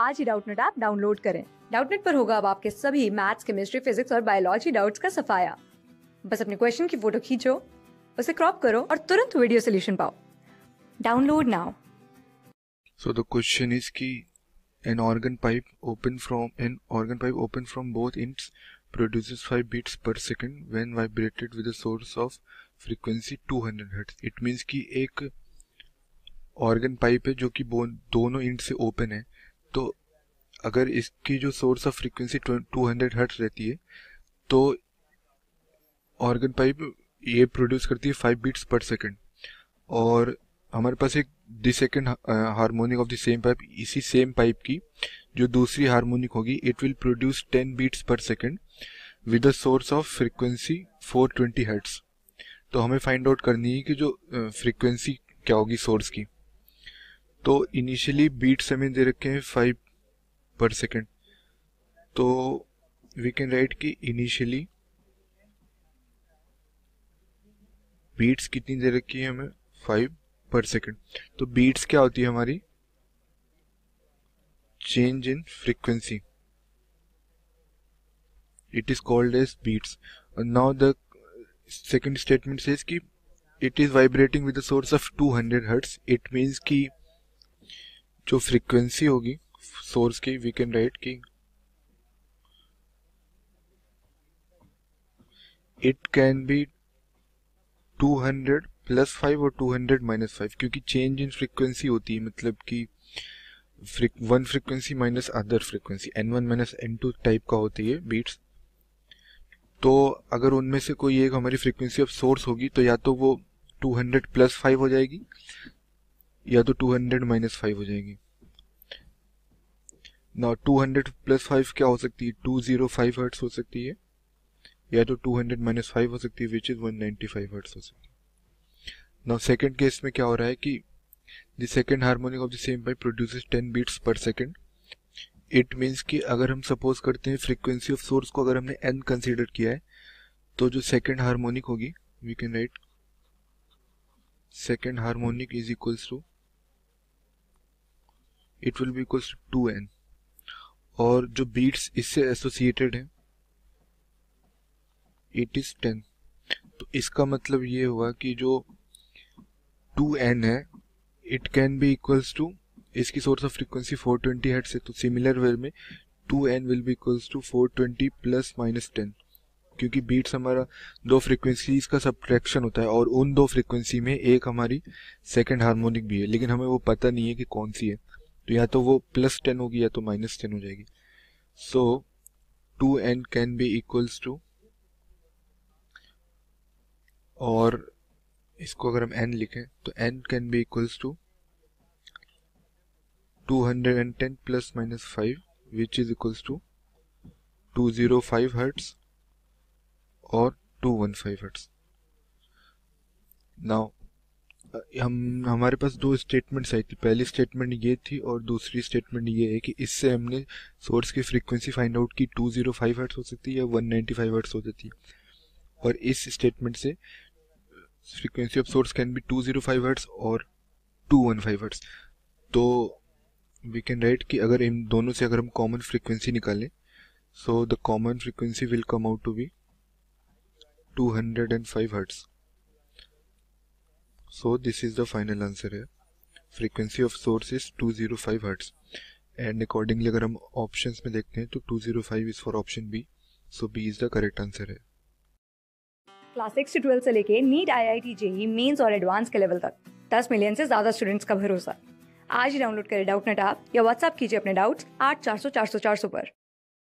आज ही Doubtnut app download करें। डाउटनेट पर होगा अब आपके सभी मैथ्स केमिस्ट्री फिजिक्स और बायोलॉजी डाउट्स का सफाया। बस अपने क्वेश्चन की फ़ोटो खींचो, उसे क्रॉप करो और तुरंत वीडियो सोल्यूशन पाओ। Download now so the is की an organ pipe open from an organ pipe open from both ends produces 5 beats per second when vibrated with source of frequency 200 hertz it means की एक organ pipe है जो कि दोनों end से open है। तो अगर इसकी जो सोर्स ऑफ़ फ्रीक्वेंसी 200 हर्ट्ज रहती है तो ऑर्गन पाइप ये प्रोड्यूस करती है फाइव बीट्स पर सेकेंड और हमारे पास एक the second harmonic of the same pipe इसी सेम पाइप की जो दूसरी हारमोनिक होगी it will produce ten beats per second with a source of frequency 420 hertz तो हमें फाइंड आउट करनी है कि जो फ्रीक्वेंसी क्या होगी सोर्स की. तो इनिशियली बीट्स हमें दे रखे हैं five per second so we can write कि इनिशियली बीट्स कितनी दे रखी है हमें? फाइव पर सेकेंड तो बीट्स क्या होती है हमारी? Change in frequency it is called as beats now the second statement कि it is vibrating with the source of 200 hertz it means कि जो फ्रीक्वेंसी होगी सोर्स की वी कैन राइट की it can be 200 plus five और 200 minus five क्योंकि change in frequency होती है मतलब कि one frequency minus other frequency n one minus n two type का होती है बीट्स तो अगर उनमें से कोई एक हमारी फ्रीक्वेंसी ऑफ़ सोर्स होगी तो या तो वो 200 प्लस फाइव हो जाएगी या तो 200 माइनस फाइव हो जाएगी। ना 200 प्लस फाइव क्या हो सकती है? 205 हर्ट्स हो सकती है, या तो 200 माइनस फाइव हो सकती है विच इज़ 195 हर्ट्स हो सकती है। ना सेकेंड केस में क्या हो रहा है कि the second harmonic of the same pipe produces 10 beats per second it means कि अगर हम सपोज़ करते हैं फ्रीक्वेंसी ऑफ़ सोर्स को अगर हमने एन कंसिडर किया है तो जो सेकेंड हार्मोनिक होगी we can write second harmonic is equals to it will be equals to n और जो बीट्स इससे एसोसिएटेड है इट इज़ टेन तो इसका मतलब ये हुआ कि जो टू एन है it can be equals to इसकी सोर्स ऑफ़ फ्रीक्वेंसी 420 ट्वेंटी है तो सिमिलर वे में two n will be equals to 420 plus minus ten क्योंकि बीट्स हमारा दो फ्रीक्वेंसीज का सब्ट्रैक्शन होता है, और उन दो फ्रीक्वेंसी में एक हमारी सेकंड हार्मोनिक भी है। लेकिन हमें वो पता नहीं है कि कौन सी है। तो या तो वो प्लस टेन होगी या तो माइनस टेन हो जाएगी। So two n can be equals to और इसको अगर हम एन लिखें तो n can be equals to two hundred and ten plus minus five which is equals to two zero five hertz और two one five hertz now हम, हमारे पास दो स्टेटमेंट्स आई थी। पहली स्टेटमेंट ये थी और दूसरी स्टेटमेंट ये है कि इससे हमने सोर्स की फ्रीक्वेंसी फाइंड आउट की। 205 हर्ट्स हो सकती है या 195 हर्ट्स हो सकती और इस स्टेटमेंट से frequency of source can be 205 hertz और 215 हर्ट्स तो वी कैन राइट कि अगर इन दोनों से अगर हम कॉमन फ्रीक्वेंसी निकालें so the common frequency will come out to be 205 hertz So, this is the final answer here. Frequency of source is 205 hertz. And accordingly, अगर हम options में देखते हैं तो 205 is for option B. So, B is the correct answer है. Class six से twelfth से लेके NEET I I T JEE mains और एडवांस के लेवल तक 10 मिलियन से ज़्यादा स्टूडेंट्स का भरोसा आज ही डाउनलोड करें डाउट नेट ऐप या व्हाट्सएप कीजिए अपने डाउट्स आठ चार सौ चार सौ चार सौ पर